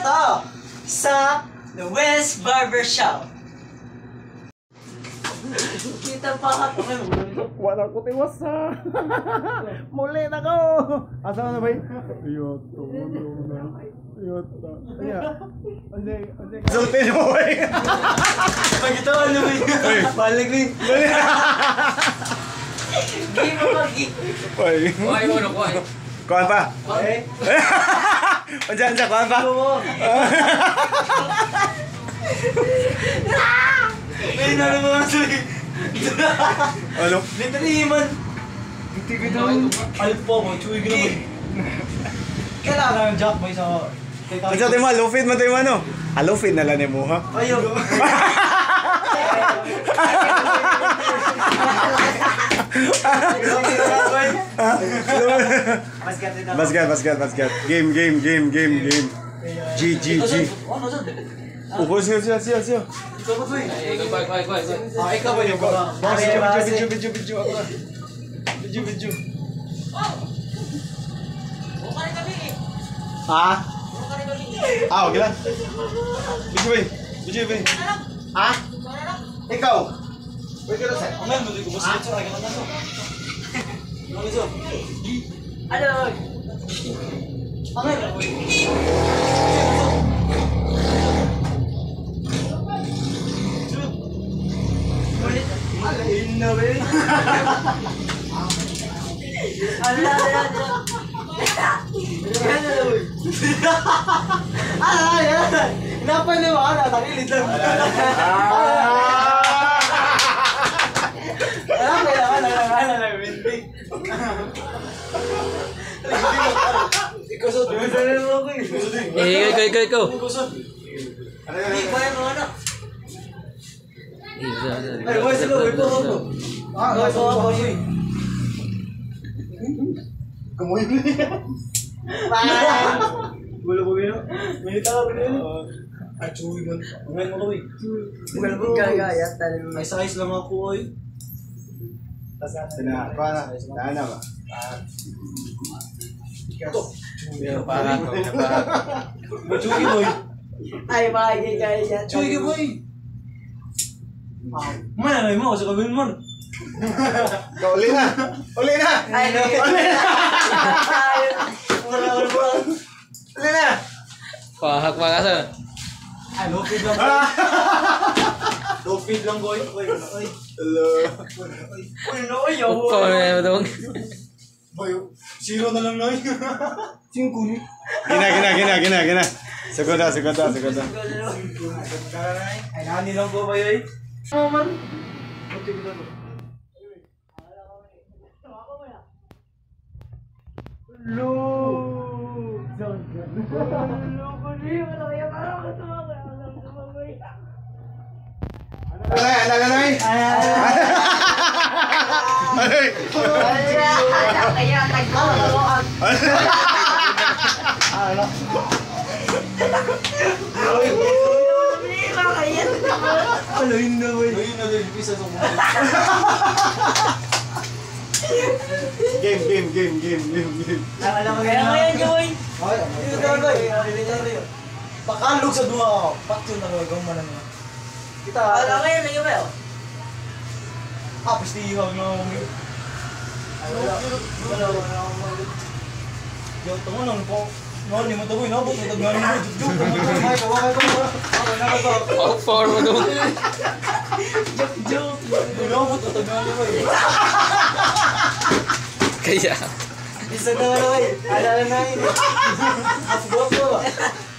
to sa The West Barber Shop. Kita pa kayo. Wala ko tiwas sa. Muli na ko. Asa na ba? Iyot to. Iyot to. Iya. Ande, ande. Sultin mo ba? Pag ito ano ba yun? Balik rin. Game mo pag Oy. Kuhay mo, no, kuhay. Kuan pa. Eh? Andiyan sa kuan pa. May na naman sa Ano? Literally man. Hindi ko Alpo mo, chuwi ka naman. Kailangan ng jack boy sa... Andiyan tayo mo, low feed mo tayo mo ano? Ah, low feed na lang mo ha? Ayun. Basket, basket, basket. Game, game, game, game, game. G, G, G. Ano sa? Upo siya, siya, siya, siya. Ikaw ba boy? Ay, kuhay, kuhay, kuhay. Ah, ikaw ba yung mga... Boss, video, video, video, video, ako na. Video, video. Ha? Ah, okay lang. Video, video. Video, video. Na lang ano lang hindi. Ikaw sa dulo na lang ako eh. Eh, ikaw, ikaw, ikaw. Hindi ba yung mga anak? Eh. Ay, boy, sila, po ako. Ah, po ako, boy. Kamoy mo Gulo ko yun. Minita ka ba yun? Ay, chuwi mo. Umain mo ko eh. Bukan mo gagaya. May size lang ako eh. Kuha na. Saan na ba? Ito. Parang, parang. Chuwi boy. Ay, bagay kaya yan. Chuwi ka boy. Mana na mo sa kabin mo. Uli na! Uli na! Ay, no. Uli na! Wala wala wala. Uli na! Pahak pa ka sa. Ay, no feed lang. No feed lang boy. Oy, oy. Hello. Uy, no, oy, yawo. Upo, may matawag. Boy, zero na lang noy. Cinco ni. Gina, gina, gina, gina, gina. Segunda, segunda, segunda. Ay, nani lang ko ba yoy? Oo man. Buti ko to. Lo. Ano na, ano na, ano na? Ay! Kaya, nagkakaloan. Ano? Ano yun na boy? Ayun na din pisa sa mga. Game, game, game, game, game, game. Alam mo Kaya ngayon, Joy. Ay, ayun na boy. Pakalog sa duwa. Patyo na gagawin mo na naman. Kita. Wala ngayon, nagyo ba yun? Ah, pistihag na ako. Wala. Wala. Wala. Yo, tungo nang po. No, ni mo taboy na po. Tutag na mo. Juk, kamay ko, kamay ko. Ako na ko. Pahak for mo doon. Juk, juk. Wala po, tutag na mo. Kaya. Isa na wala eh. Alala na yun. Half guwapo ba?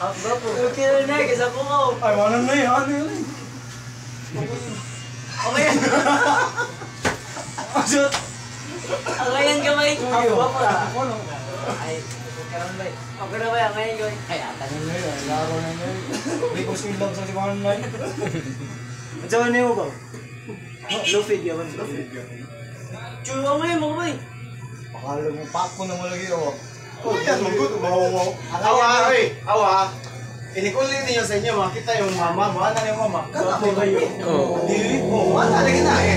Half guwapo. Okay na na, kasi ako ko. Ay, wala na yun. Ano yun? Okay yan. Asot. Okay yan, kamay. Half guwapo na. Ako no. Ay, okay na ba? Okay na ba yan ngayon, Joy? Ay, atanin na yun. Laro na yun. May kuskin lang sa si na yun. At saka niyo ba? Low feed yaman. Low feed yaman. Chuwa mo yun, mga boy. Pakalo mo, papo na malagi ako. Oh, yan, mungkot, mawawaw. Awa, oy, awa. Inikuli niyo sa inyo, makita yung mama mo. Ano yung mama? Gwapo kayo. Oo. Dili Oh, ano lagi na eh.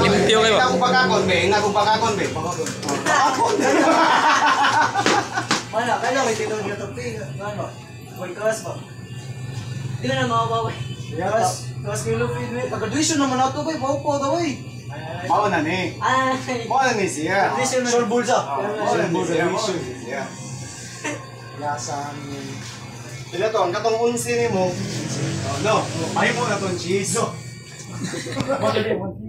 Limpyo kayo. Ina kong pagkakon, be. Ina kong pagkakon, be. Pagkakon. Mana, kailan may tinong niyo ito? Ano? Boy, kawas ba? Di ba na mawawaw? Yes. Kawas ko yung lupin, boy. Taga-tuition naman ato bay, paupo daw bay. Mao na ni. Mao na ni siya. Tradition na. Sure bulsa. Oh, Mao na ni siya. Mao Dila to, ang katong unsi ni mo. Oh, no. Ay mo na tong cheese. No.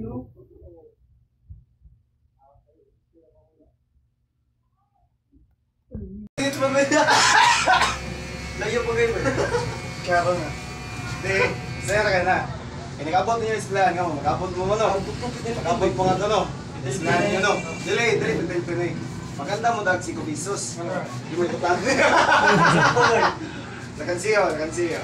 Layo pa kayo. Kaya ko nga. Di, saya ka na. Inikabot niyo yung esplahan nga mo. Magabot mo mo no. Magabot mo nga to no. Esplahan niyo no. Dili, dili, dili, dili. Maganda mo dag 5 pesos. Di mo importante. Nakansiyo, nakansiyo.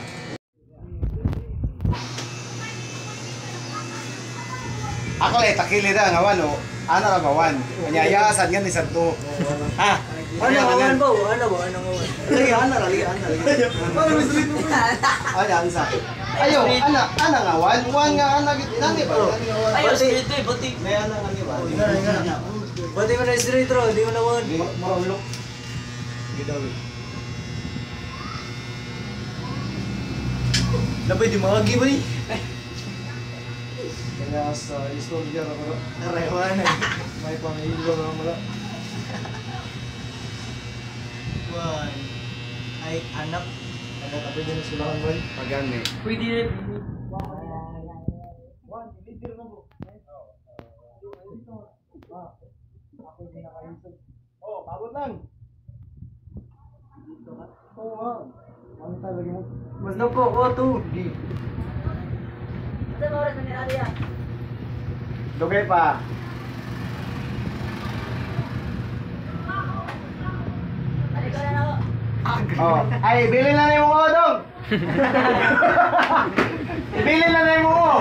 Ako lang, takili na nga wano. Ano ra bawan? Anyayasan nga ni Santo. Ha? Ano awan ba? Ano ba? Ano awan? Lagi ana lagi ana lagi. Ay, ansa. Ayo, ana, ana nga wan, wan nga ana gid nani ba? Nani nga wan? Ay, street eh, buti. May ana nga ni wan. Buti mo na street ro, di mo na awan. Marulok. Gidaw. Labay di magi ba ni? Kaya sa istorya ra ba? Arewan eh. May pangilo na mala. Wan. Ay anak. Ano ka pwede na sila kan boy? Magani. Pwede rin. Oh, abot lang. Oo nga. Ano talaga mo? Mas na po, ko to. Dugay pa. Oh, ay bilin na ni mo ko dong. bilin na ni mo ko.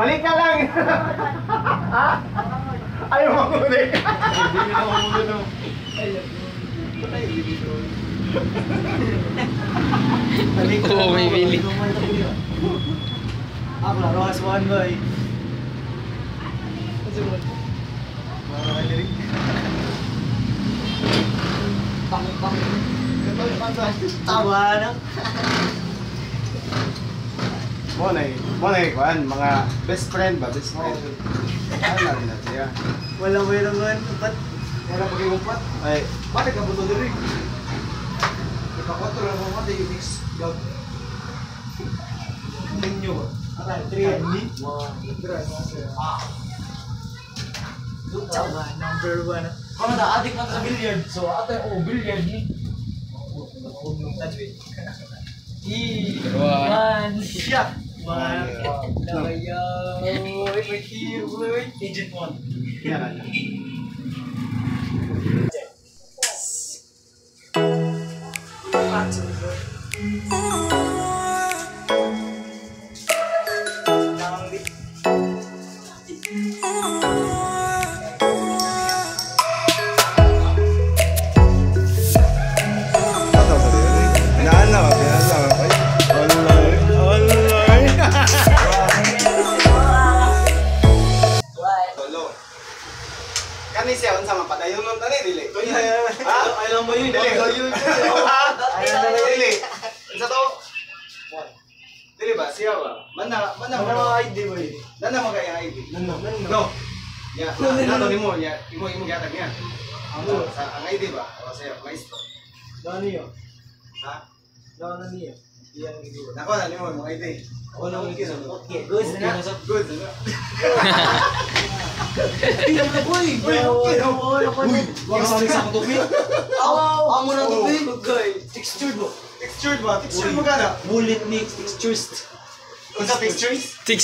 Balik ka lang. Ayaw mo kunin. Bilin na mo ko dong. Oo, may bili. Ako na rohas one boy. Mga kalirik. Pang pang. Tawa na. Mo na eh. Mo na eh, kuhan, mga best friend ba? Best friend. Ano na rin na siya? Wala mo yung naman. Ba't Wala pa kayo umpat. Ay, bakit ka buto diri? Gab. Ninyo ba? Aray, 3 and? Tama, number one. Kung na adik na sa billiard, so ate oh billiard ni. One. One. Siya. One. Uy, may hero, uy. Agent 1. Yan na. Ano Ya, nato nimo ya, imo imo gatag niya. Ang sa ang ID ba? O siya, maestro. Dano niyo? Ha? Dano niyo? Iyan ang ito. Nako na nimo mo ID. Ako na ang kisa. Okay, good na. Good. ano? Ay, ang taboy! Uy, okay, Uy, Uy, wag sa sa tupi. Aw, amo na tupi. Textured mo. Textured ba? Textured mo kana? Bullet mix, textures. Unsa textures? Six.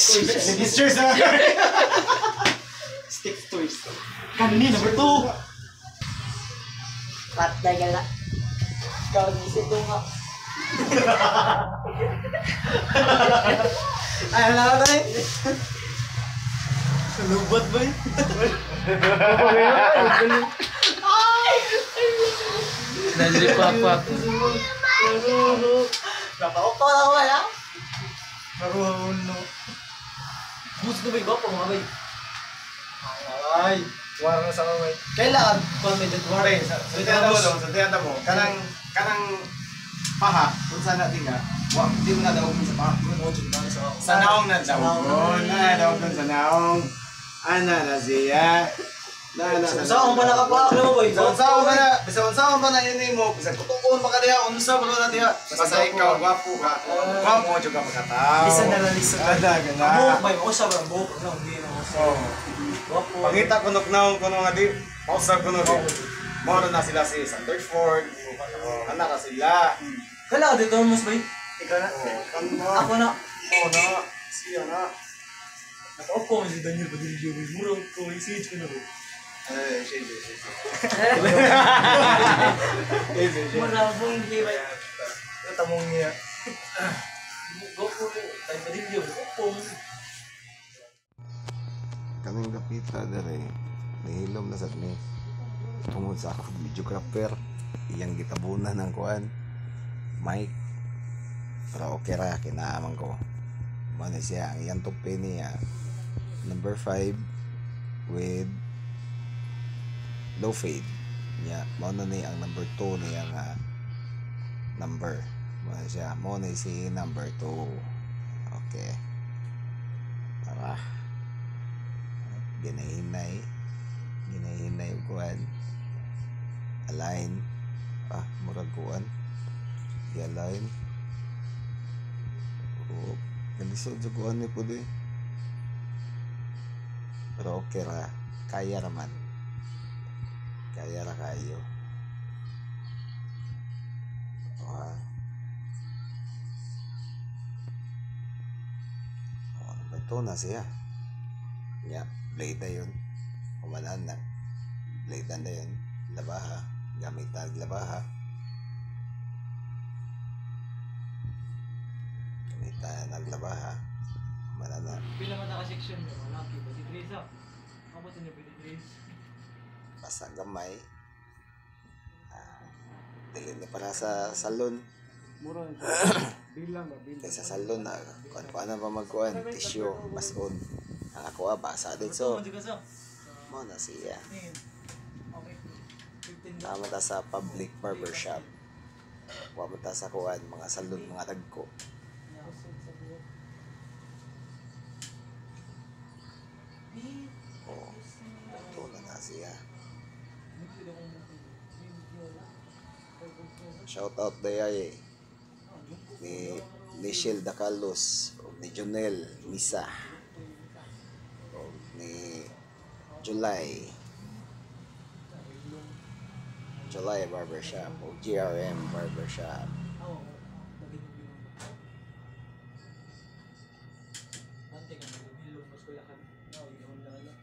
Textures na. Textures. Kanini, number two. Patay ka na. Ikaw isip ko nga. Ay, wala ka tayo. Lubat ba yun? Nalipapak. Napakok pa ako ya. Maruno. Boost na ba iba pa mga? Ay, wala na sa kamay. Kailangan pa may Pare, deadware. sa sa tiyata mo, no, sa tiyata mo, kanang kanang paha, kung saan natin ka, wa, di mo na daw sa paha. Sa. Sa naong na daw na daw sa naong. Ana na siya. Na na. Sa pa nakapaak na mo, boy. Sa unsaon ba na? Bisa unsaon ba na yun mo? Bisa kutukon pa ka diha, unsa ba na diha? Basta ikaw gwapo ka. Gwapo jud ka pagkatao. Listen na lang, na. Ada gana. ba? Ako sa buhok. Ano, hindi na sa Oh. Pangita ko nok naong kuno nga di. Pausag ko no. Mao na sila si Sanderford. Anak ka sila. Kala ka dito, mas bay. Ikaw na. Ako na. Mo na. Siya na. Nakaupo ko si Daniel Padillo. boy. Murang ko, i-sage ko na ko. Eh, siya, siya. Marabong. Ito tamong niya. Gopo, tayo Padillo. Gopo. Kaming kapita dere nahilom na sa ni tungod sa ako videographer iyang gitabunan ng kuan mic pero okay ra kinaaman ko. Mano siya ang iyang tupi niya number 5 with low fade. Niya mao na ni ang number 2 niya nga number. Mano siya mao na si number 2 okay. Tara ginahinay ginahinay kuan align ah murag kuan i-align. O nalisod sa kuan ni pudoy. Pero okay ra kaya raman. Kaya ra kayo. Ah oh, ito na siya. Ya, blade na yun. Umanan na. Blade na yun. Labaha. Gamit na labaha. Gamit na naglabaha. Umanan na. Pila man naka-section mo, malaki ba? Si Teresa. Ako sa niya pwede Teresa. Basta gamay. Ah, dili ni para sa salon. Mura bilang ba? Bilang. Kaysa salon na. Kung paano pa magkuhan. Tissue. Mason. Ang ako basa din. So, mo na siya. Okay. 15 Tama ta sa public barbershop. Wa mo ta sa kuan mga salon mga dagko. Oh, ito na na siya. Shout out day ay ni Michelle Dacalos o ni Jonel Misa o ni July July Barbershop o GRM Barbershop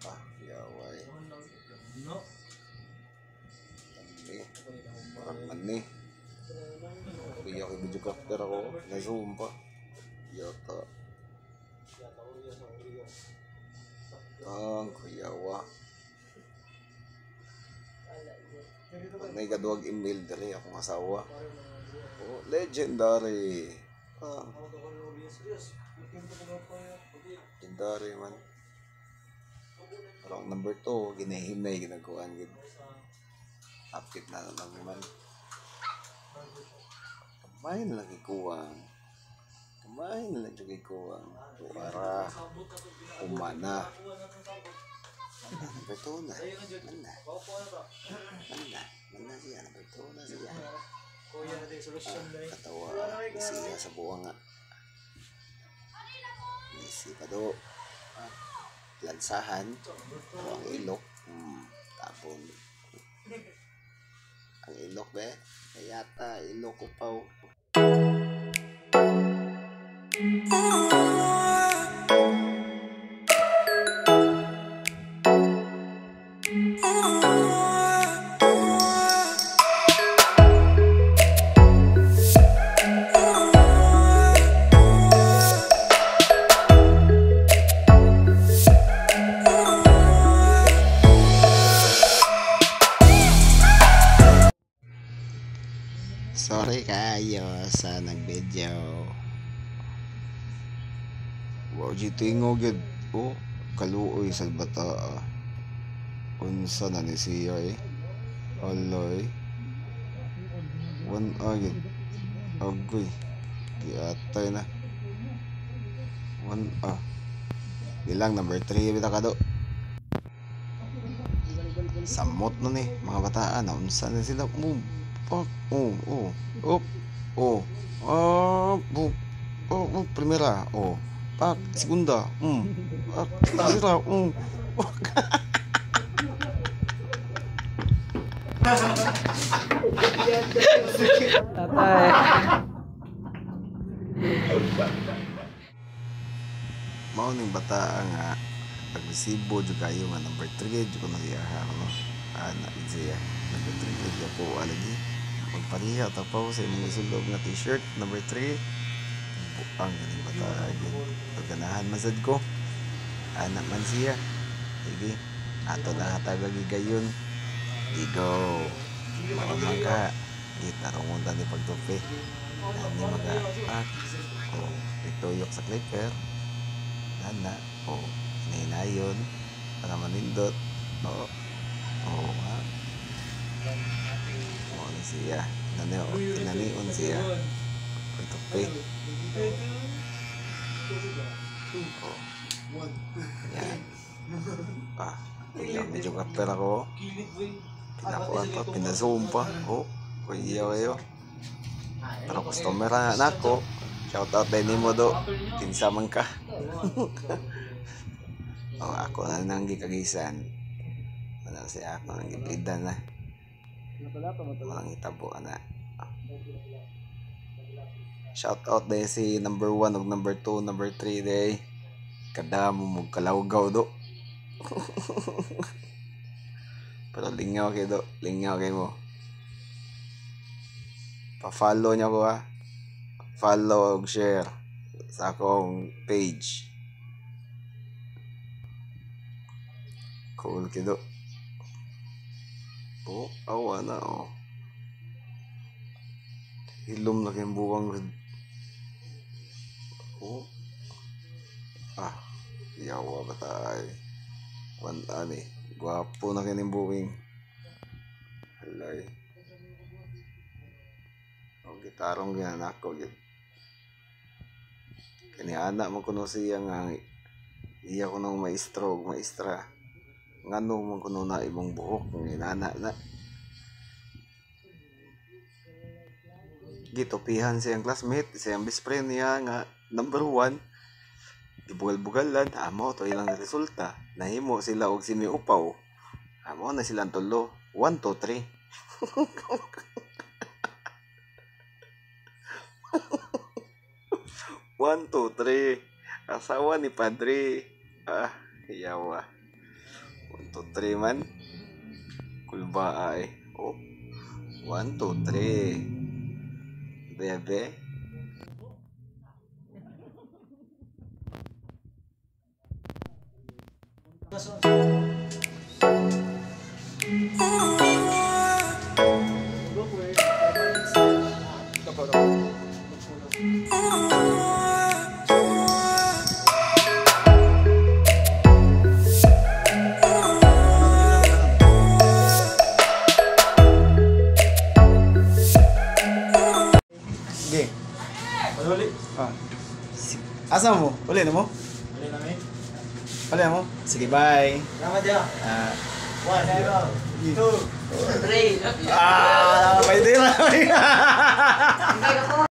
ah yaway No. Andi. Parang mani. Kaya kay video capture ako. Na-zoom pa. Yata. Ang kuyawa. May gaduwag email dali akong asawa. Oh, legendary. Ah, legendary man. Parang number 2, ginahimay, ginagawan, gid. Update na lang man. Kamay na lang ikuwang. Kamay na lang yung ikuwang. Tuara. Umana. 2 na. Mana. Mana. Mana siya. 2 na siya. Solusyon na Katawa. Isiya sa buwa nga. Isi pa do. Ah, Lansahan. Ang ilok. Hmm. Tapon. Ang ilok be. Kayata ilok ko pa. Oh. Dito yung gud. Oh, kaluoy sa bata. ah. Unsa na ni siya eh. Aloy. One agad. Agoy. Yatay na. One, ah. Bilang number 3 bita ka do. Samot nun eh, mga bataan. Naunsa na sila. Oh, fuck. Oh, oh. Oh, oh. Ah, oh. Oh, oh, primera. Oh. Pak, segunda. Mm. Pak, tercera. Mm. Tatay. Mao ning bata nga agresibo jud kayo nga number 3 jud ko na siya ha no. Ana siya. Number 3 jud ko alagi. Magpariha ta pa sa imong isulog nga t-shirt number 3. Buang ning bata gyud. Paganahan man sad ko. Ana man siya. Sige. Ato na hatagag gayon. Digo. Mamang ka. Di tarungon ta ni pagtupi. Ani maga. Ah. Oh, ituyok sa clipper. Nana. Oh, hinayon. Para manindot. Oo. Oo nga. Oo ni siya. Nani, oh, tinanion siya. Pagtupi. Yan. Ah, bigla medyo kapter ako. Pinakuha pa, pinazoom pa. Oh, kuya kayo. Pero customer na nako. Shout out din mo do. Kinsa man ka. oh, ako na nang gikagisan. Wala siya ako nang giblidan na. Walang itabo na. Shout out din si number 1 ug number 2, number 3 day. Kada mo mo kalawgaw do. Pero lingaw kay do, lingaw kay mo. Pa-follow niyo ko ha. Follow ug share sa akong page. Cool kido. Oh, awa na oh. Hilom na kayong buwang Oh. Ah, yawa ba tayo? One ani. Gwapo na kayong buwing. Halay. O gitarong ganyan ako gid. Kani anak mo kuno siya nga iya ko nang maestro ug maestra. Ngano man kuno na imong buhok ng inana na. Gitupihan siyang classmate, siyang best friend niya nga number one. Gibugal-bugalan, amo to ilang resulta. Nahimo sila og simi upaw. Amo na silang tulo. 1 2 3. One, two, three. Asawa ni Padre. Ah, yawa. One, two, three man. Kulba ay. Oh. One, two, three. Bebe. Asa mo? Uli na mo? Uli namin. Uli na mo? Sige, bye. Salamat dyan. Ah, One, two, Three. ah, pwede na.